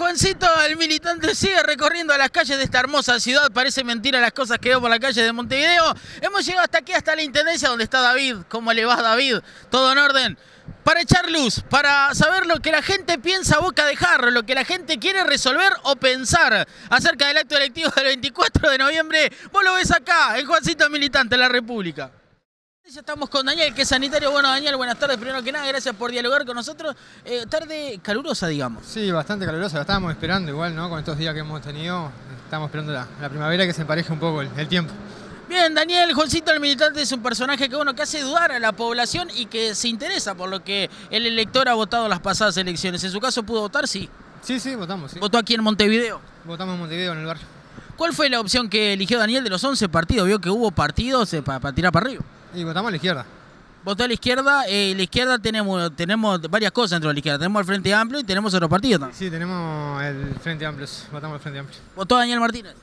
Juancito, el militante sigue recorriendo las calles de esta hermosa ciudad. Parece mentira las cosas que veo por la calle de Montevideo. Hemos llegado hasta aquí, hasta la intendencia, donde está David. ¿Cómo le va, David? ¿Todo en orden? Para echar luz, para saber lo que la gente piensa a boca de jarro, lo que la gente quiere resolver o pensar acerca del acto electivo del 24 de noviembre. Vos lo ves acá, en Juancito Militante, en la República. Ya estamos con Daniel, que es sanitario. Bueno, Daniel, buenas tardes. Primero que nada, gracias por dialogar con nosotros. Eh, tarde calurosa, digamos. Sí, bastante calurosa. La estábamos esperando igual, ¿no? Con estos días que hemos tenido, estamos esperando la, la primavera que se empareje un poco el, el tiempo. Bien, Daniel, Juancito el Militante es un personaje que, bueno, que hace dudar a la población y que se interesa por lo que el elector ha votado en las pasadas elecciones. En su caso, ¿pudo votar? Sí. Sí, sí, votamos, sí. ¿Votó aquí en Montevideo? Votamos en Montevideo, en el barrio. ¿Cuál fue la opción que eligió Daniel de los 11 partidos? Vio que hubo partidos eh, para tirar para arriba. Y votamos a la izquierda. Votó a la izquierda. Eh, la izquierda tenemos, tenemos varias cosas dentro de la izquierda. Tenemos el Frente Amplio y tenemos otros partidos también. Sí, tenemos el Frente Amplio. Votamos el Frente Amplio. ¿Votó Daniel Martínez?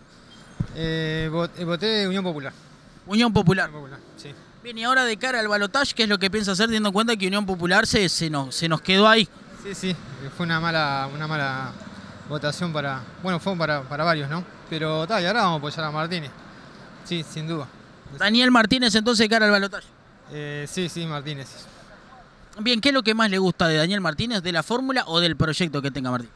Eh, eh, voté Unión Popular. Unión Popular. Unión Popular, sí. Bien, y ahora de cara al balotaje, ¿qué es lo que piensa hacer teniendo en cuenta que Unión Popular se, se, nos, se nos quedó ahí? Sí, sí. Fue una mala, una mala votación para. Bueno, fue para, para varios, ¿no? Pero está, y ahora vamos a apoyar a Martínez. Sí, sin duda. Daniel Martínez entonces cara al balotaje. Eh, sí, sí, Martínez. Bien, ¿qué es lo que más le gusta de Daniel Martínez, de la fórmula o del proyecto que tenga Martín?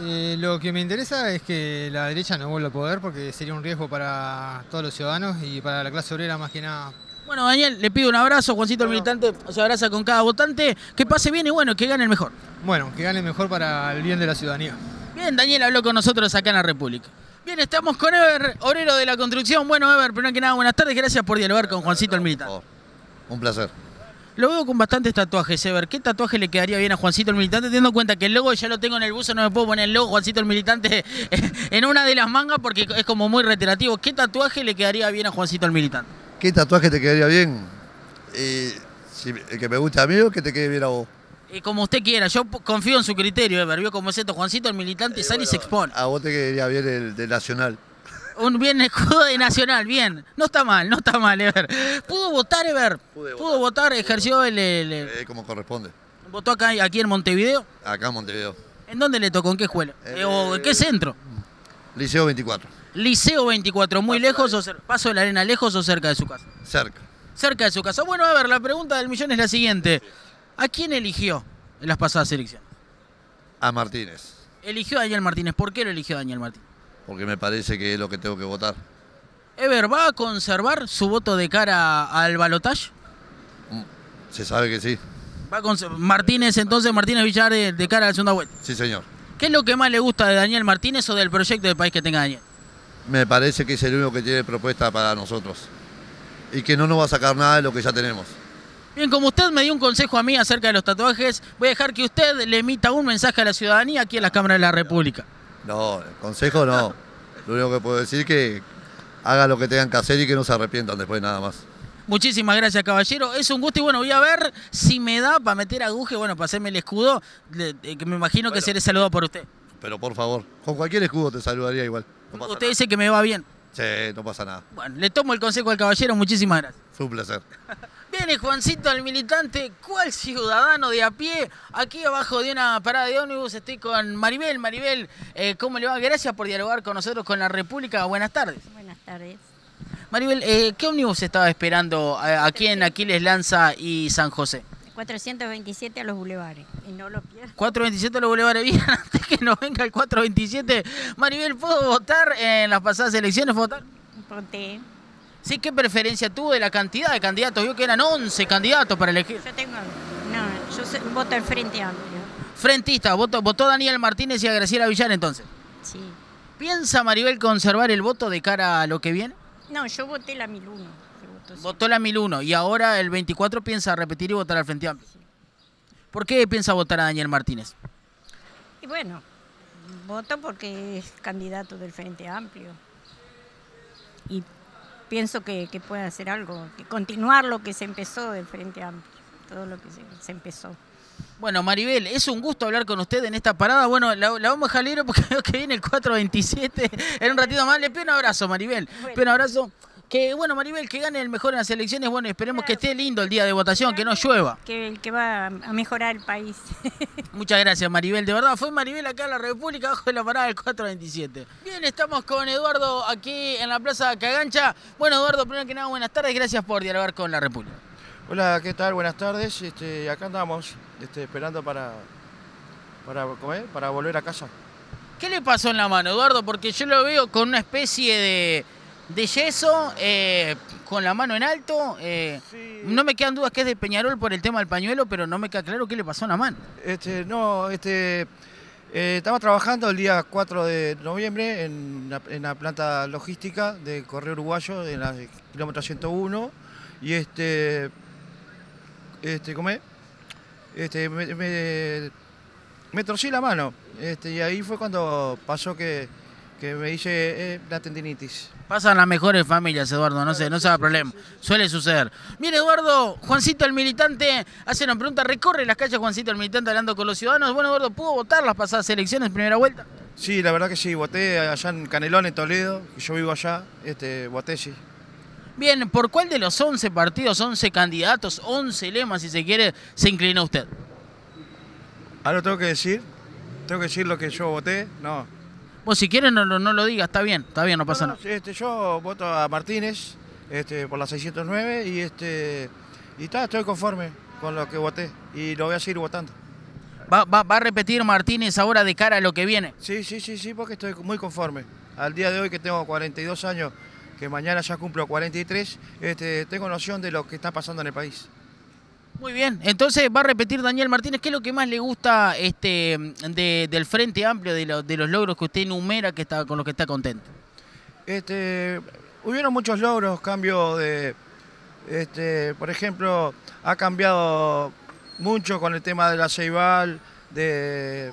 Eh, lo que me interesa es que la derecha no vuelva a poder porque sería un riesgo para todos los ciudadanos y para la clase obrera más que nada. Bueno, Daniel, le pido un abrazo, Juancito el militante se abraza con cada votante, que pase bien y bueno, que gane el mejor. Bueno, que gane mejor para el bien de la ciudadanía. Bien, Daniel habló con nosotros acá en la República. Bien, estamos con Ever, obrero de la construcción. Bueno, Ever, primero que nada, buenas tardes, gracias por dialogar con Juancito el militante. Un placer. Lo veo con bastantes tatuajes, Ever. ¿Qué tatuaje le quedaría bien a Juancito el Militante? Teniendo en cuenta que el logo ya lo tengo en el buzo, no me puedo poner el logo Juancito el Militante en una de las mangas porque es como muy reiterativo. ¿Qué tatuaje le quedaría bien a Juancito el Militante? ¿Qué tatuaje te quedaría bien? Eh, si- el que me gusta a mí o que te quede bien a vos. Eh, como usted quiera, yo confío en su criterio, Ever. Vio como es esto, Juancito el Militante sale y se expone. A vos te quedaría bien el de Nacional. Un bien escudo de Nacional, bien. No está mal, no está mal, Ever. ¿Pudo votar, Ever? Pude ¿Pudo votar? ¿Ejerció el, el- el- Eh, como corresponde. ¿Votó acá, aquí en Montevideo? Acá en Montevideo. ¿En dónde le tocó? ¿En qué escuela? Eh, ¿O en qué centro? Liceo 24. Liceo 24, ¿muy lejos o? ¿Paso de la arena lejos o cerca de su casa? Cerca. Cerca de su casa. Bueno, a ver, la pregunta del millón es la siguiente. ¿A quién eligió en las pasadas elecciones? A Martínez. Eligió a Daniel Martínez. ¿Por qué lo eligió a Daniel Martínez? Porque me parece que es lo que tengo que votar. Ever, ¿va a conservar su voto de cara al balotaje? Se sabe que sí. Va conser- Martínez, entonces, Martínez Villar de, de cara a la segunda vuelta. Sí, señor. ¿Qué es lo que más le gusta de Daniel Martínez o del proyecto de país que tenga Daniel? Me parece que es el único que tiene propuesta para nosotros. Y que no nos va a sacar nada de lo que ya tenemos. Bien, como usted me dio un consejo a mí acerca de los tatuajes, voy a dejar que usted le emita un mensaje a la ciudadanía aquí en la Cámara de la República. No, consejo no. Lo único que puedo decir es que hagan lo que tengan que hacer y que no se arrepientan después nada más. Muchísimas gracias, caballero. Es un gusto y bueno, voy a ver si me da para meter aguje, bueno, para hacerme el escudo, eh, que me imagino que Bueno. seré saludado por usted. Pero por favor, con cualquier escudo te saludaría igual. No Usted dice que me va bien. Sí, no pasa nada. Bueno, le tomo el consejo al caballero, muchísimas gracias. Fue un placer. Viene Juancito, el militante, ¿cuál ciudadano de a pie? Aquí abajo de una parada de ómnibus estoy con Maribel. Maribel, eh, ¿cómo le va? Gracias por dialogar con nosotros con la República. Buenas tardes. Buenas tardes. Maribel, eh, ¿qué ómnibus estaba esperando eh, aquí en Aquiles Lanza y San José? 427 a los bulevares. Y no lo pierdas. 427 de los Boulevard bien antes que nos venga el 427. Maribel, ¿puedo votar en las pasadas elecciones? ¿Puedo votar? Voté. Sí, ¿qué preferencia tuvo de la cantidad de candidatos? Vio que eran 11 candidatos para elegir. Yo tengo. No, yo se- voto al Frente Amplio. Frentista, votó, votó Daniel Martínez y a Graciela Villar entonces. Sí. ¿Piensa Maribel conservar el voto de cara a lo que viene? No, yo voté la 1001. Yo voto sí. Votó la 1001 y ahora el 24 piensa repetir y votar al Frente Amplio. ¿Por qué piensa votar a Daniel Martínez? Y bueno, voto porque es candidato del Frente Amplio. Y pienso que, que puede hacer algo, que continuar lo que se empezó del Frente Amplio. Todo lo que se, se empezó. Bueno, Maribel, es un gusto hablar con usted en esta parada. Bueno, la, la vamos a dejar libre porque veo que viene el 427 en un ratito más. Le pido un abrazo, Maribel. Bueno. Pido un abrazo. Que bueno, Maribel, que gane el mejor en las elecciones, bueno, esperemos que esté lindo el día de votación, que no llueva. Que el que va a mejorar el país. Muchas gracias, Maribel. De verdad, fue Maribel acá en la República, bajo de la parada del 427. Bien, estamos con Eduardo aquí en la Plaza Cagancha. Bueno, Eduardo, primero que nada, buenas tardes. Gracias por dialogar con la República. Hola, ¿qué tal? Buenas tardes. Este, acá andamos este, esperando para, para comer, para volver a casa. ¿Qué le pasó en la mano, Eduardo? Porque yo lo veo con una especie de, de yeso, eh, con la mano en alto. eh, Sí. No me quedan dudas que es de Peñarol por el tema del pañuelo, pero no me queda claro qué le pasó en la mano. Este, no, este, eh, estaba trabajando el día 4 de noviembre en la, en la planta logística de Correo Uruguayo, en la kilómetro 101, y este, este, ¿cómo es? Este, me, me, me torcí la mano, este, y ahí fue cuando pasó que, que me hice eh, la tendinitis. Pasan las mejores familias, Eduardo, no sé, no se haga problema. Suele suceder. Bien, Eduardo, Juancito el militante hace una pregunta, recorre las calles Juancito el militante hablando con los ciudadanos. Bueno, Eduardo, ¿pudo votar las pasadas elecciones, primera vuelta? Sí, la verdad que sí, voté allá en Canelón, en Toledo, que yo vivo allá, este, voté sí. Bien, ¿por cuál de los 11 partidos, 11 candidatos, 11 lemas, si se quiere, se inclinó usted? ¿Ahora tengo que decir? ¿Tengo que decir lo que yo voté? No. Vos, si quieres, no, lo- no lo digas, está bien, está bien, no pasa no, nada. este, yo voto a Martínez este, por la 609 y este y está, estoy conforme con lo que voté y lo voy a seguir votando. Va, va- va a repetir Martínez ahora de cara a lo que viene. Sí, sí, sí, sí, porque estoy muy conforme. Al día de hoy que tengo 42 años, que mañana ya cumplo 43, este, tengo noción de lo que está pasando en el país. Muy bien, entonces va a repetir Daniel Martínez, ¿qué es lo que más le gusta este, de- del Frente Amplio, de, lo- de los logros que usted enumera que está, con los que está contento? Este, hubieron muchos logros, cambio de, este, por ejemplo, ha cambiado mucho con el tema de la Ceibal, de,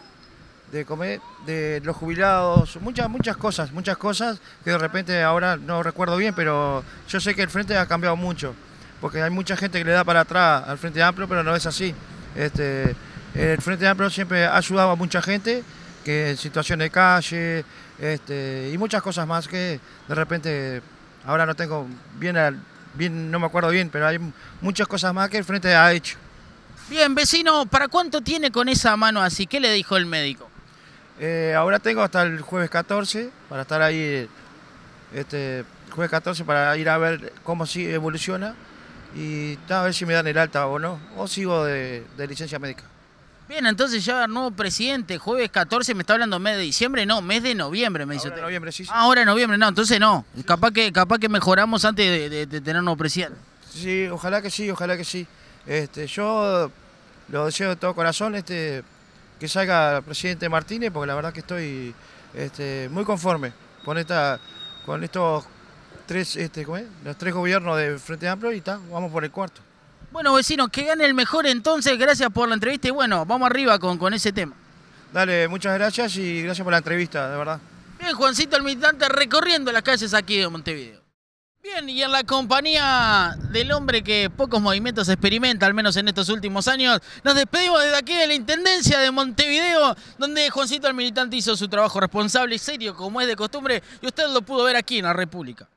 de, comer- de los jubilados, muchas, muchas cosas, muchas cosas que de repente ahora no recuerdo bien, pero yo sé que el Frente ha cambiado mucho, porque hay mucha gente que le da para atrás al Frente Amplio, pero no es así. Este, el Frente Amplio siempre ha ayudado a mucha gente que en situación de calle este, y muchas cosas más que de repente ahora no tengo bien, bien, no me acuerdo bien, pero hay muchas cosas más que el Frente ha hecho. Bien, vecino, ¿para cuánto tiene con esa mano así? ¿Qué le dijo el médico? Eh, ahora tengo hasta el jueves 14 para estar ahí, este, jueves 14 para ir a ver cómo sí evoluciona y a ver si me dan el alta o no, o sigo de, de licencia médica. Bien, entonces ya nuevo presidente, jueves 14, me está hablando mes de diciembre, no, mes de noviembre, me dice Ahora noviembre, sí, sí. Ah, ahora en noviembre, no, entonces no. Capaz que, capaz que mejoramos antes de, de- de tener nuevo presidente. Sí, ojalá que sí, ojalá que sí. Este, yo lo deseo de todo corazón este, que salga el presidente Martínez, porque la verdad que estoy este, muy conforme con esta, con estos tres, este, los tres gobiernos de Frente Amplio y está, vamos por el cuarto. Bueno, vecino, que gane el mejor entonces, gracias por la entrevista y bueno, vamos arriba con, con ese tema. Dale, muchas gracias y gracias por la entrevista, de verdad. Bien, Juancito el militante recorriendo las calles aquí de Montevideo. Bien, y en la compañía del hombre que pocos movimientos experimenta, al menos en estos últimos años, nos despedimos desde aquí de la Intendencia de Montevideo, donde Juancito el militante hizo su trabajo responsable y serio, como es de costumbre, y usted lo pudo ver aquí en la República.